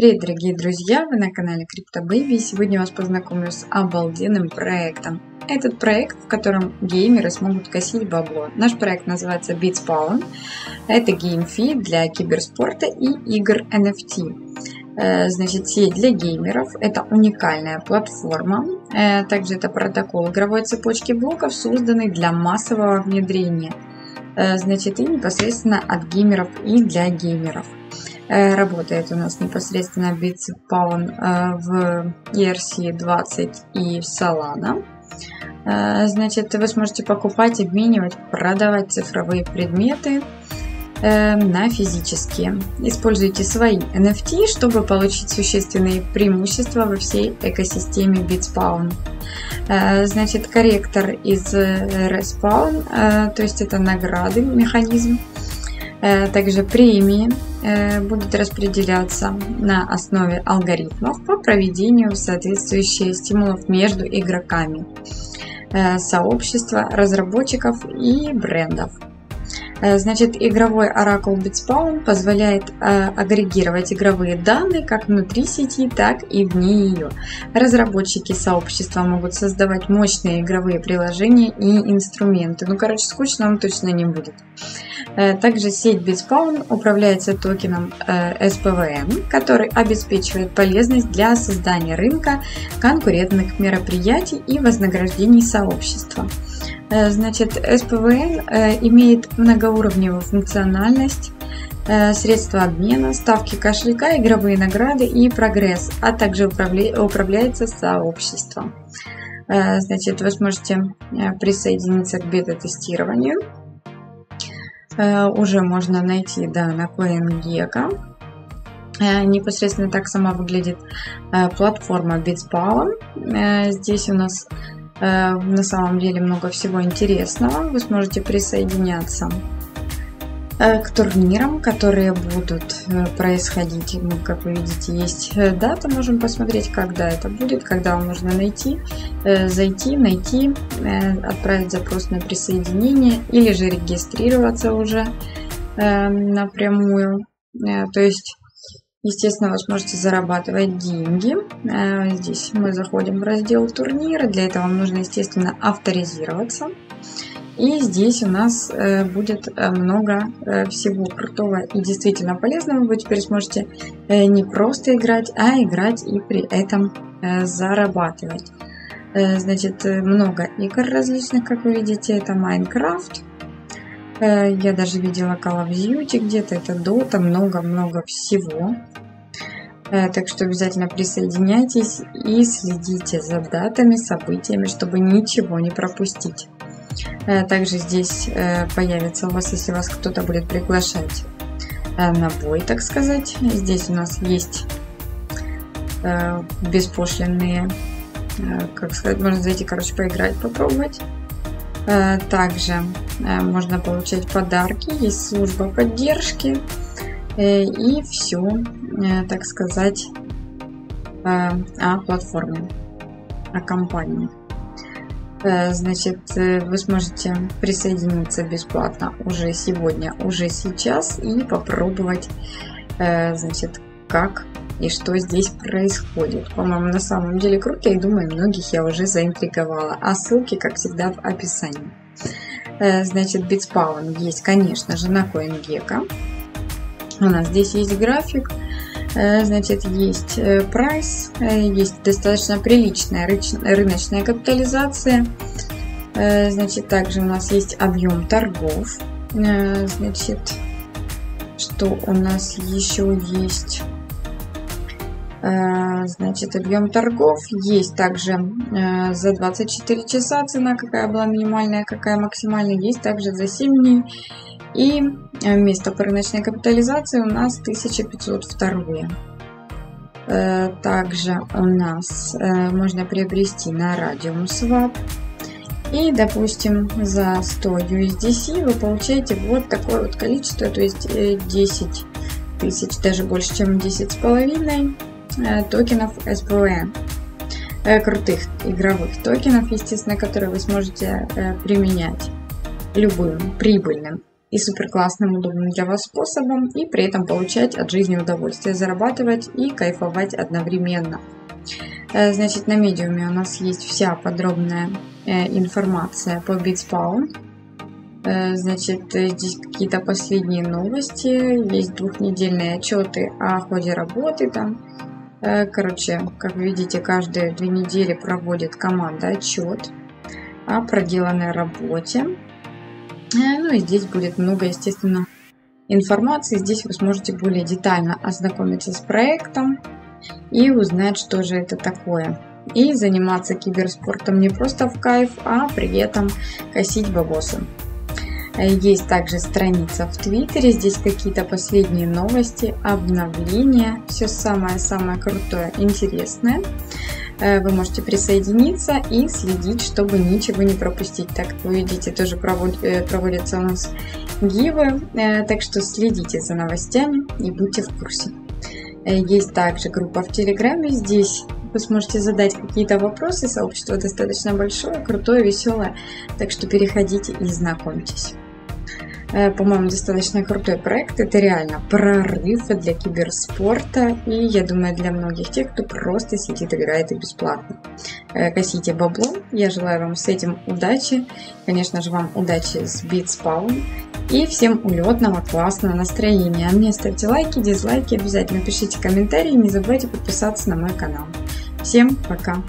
Привет, дорогие друзья! Вы на канале CryptoBaby и сегодня вас познакомлю с обалденным проектом. Этот проект, в котором геймеры смогут косить бабло. Наш проект называется BeatSpawn. Это геймфи для киберспорта и игр NFT. Э, значит, сеть для геймеров – это уникальная платформа. Э, также это протокол игровой цепочки блоков, созданный для массового внедрения. Э, значит, и непосредственно от геймеров и для геймеров. Э, работает у нас непосредственно BitPown э, в ERC20 и в Solana. Э, значит, вы сможете покупать, обменивать, продавать цифровые предметы на физические. Используйте свои NFT, чтобы получить существенные преимущества во всей экосистеме BitSpawn. Значит, корректор из Respawn, то есть это награды, механизм, также премии будут распределяться на основе алгоритмов по проведению соответствующих стимулов между игроками, э, сообщества, разработчиков и брендов. Значит, игровой Oracle BitSpawn позволяет агрегировать игровые данные как внутри сети, так и вне ее. Разработчики сообщества могут создавать мощные игровые приложения и инструменты. Ну, короче, скучно вам точно не будет. Э, также сеть BitSpawn управляется токеном SPVM, э, который обеспечивает полезность для создания рынка конкурентных мероприятий и вознаграждений сообщества. Э, значит, SPVM имеет многоуровневую функциональность, средства обмена, ставки кошелька, игровые награды и прогресс, а также управляется сообществом. Значит, вы сможете присоединиться к бета-тестированию Э, уже можно найти да, на CoinGecko. Э, непосредственно так сама выглядит э, платформа BitsPower. Здесь у нас на самом деле много всего интересного. Вы сможете присоединяться Э, к турнирам, которые будут э, происходить. Ну, как вы видите, есть э, дата, можем посмотреть, когда это будет, когда вам нужно найти, зайти, найти, отправить запрос на присоединение или же регистрироваться уже напрямую. То есть, естественно, вы сможете зарабатывать деньги. Здесь мы заходим в раздел турнира. Для этого вам нужно, естественно, авторизироваться. И здесь у нас э, будет э, много э, всего крутого и действительно полезного. Вы теперь сможете не просто играть, а играть и при этом зарабатывать. Значит, много игр различных, как вы видите. Это Minecraft. Я даже видела Call of Duty где-то, это Dota, много-много всего. Так что обязательно присоединяйтесь и следите за датами, событиями, чтобы ничего не пропустить. Э, также здесь э, появится у вас, если вас кто-то будет приглашать э, на бой, так сказать. Здесь у нас есть беспошлинные, как сказать, можно зайти, короче, поиграть, попробовать. Также можно получать подарки, есть служба поддержки и все, так сказать, о платформе, о компании. Э, значит, э, вы сможете присоединиться бесплатно уже сегодня, уже сейчас и попробовать, э, значит, как и что здесь происходит. По-моему, на самом деле круто, и думаю, многих я уже заинтриговала. А ссылки, как всегда, в описании. Значит, BitSpawn есть, конечно же, на CoinGecko. У нас здесь есть график. Э, значит, есть э, прайс, э, есть достаточно приличная рыночная капитализация. Значит, также у нас есть объем торгов. Значит, что у нас еще есть? Значит, объем торгов. Есть также за 24 часа цена, какая была минимальная, какая максимальная. Есть также за 7 дней и э, место по рыночной капитализации у нас 1502. Э, также у нас э, можно приобрести на Radium Swap. И, допустим, за 100 USDC вы получаете вот такое вот количество, то есть 10 тысяч, даже больше, чем 10 с половиной токенов SPV. Крутых игровых токенов, естественно, которые вы сможете применять любым прибыльным и супер классным, удобным для вас способом, и при этом получать от жизни удовольствие, зарабатывать и кайфовать одновременно. Э, значит, на медиуме у нас есть вся подробная э, информация по BitsPound. Э, значит, здесь какие-то последние новости, есть двухнедельные отчеты о ходе работы там. Короче, как видите, каждые две недели проводит команда отчет о проделанной работе. Ну и здесь будет много, естественно, информации. Здесь вы сможете более детально ознакомиться с проектом, и узнать, что же это такое. И заниматься киберспортом не просто в кайф, а при этом косить бабосы. Есть также страница в Твиттере, здесь какие-то последние новости, обновления, все самое-самое крутое, интересное. Э, вы можете присоединиться и следить, чтобы ничего не пропустить. Так как вы видите, тоже э, проводятся у нас гивы, э, так что следите за новостями и будьте в курсе. Э, есть также группа в Телеграме. Здесь вы сможете задать какие-то вопросы. Сообщество достаточно большое, крутое, веселое. Так что переходите и знакомьтесь. Э, по-моему, достаточно крутой проект. Это реально прорыв для киберспорта. И я думаю, для многих тех, кто просто сидит, играет и бесплатно. Э, косите бабло. Я желаю вам с этим удачи. Конечно же, вам удачи с BitSpawn. И всем улетного, классного настроения. А мне ставьте лайки, дизлайки, обязательно пишите комментарии. Не забывайте подписаться на мой канал. Всем пока!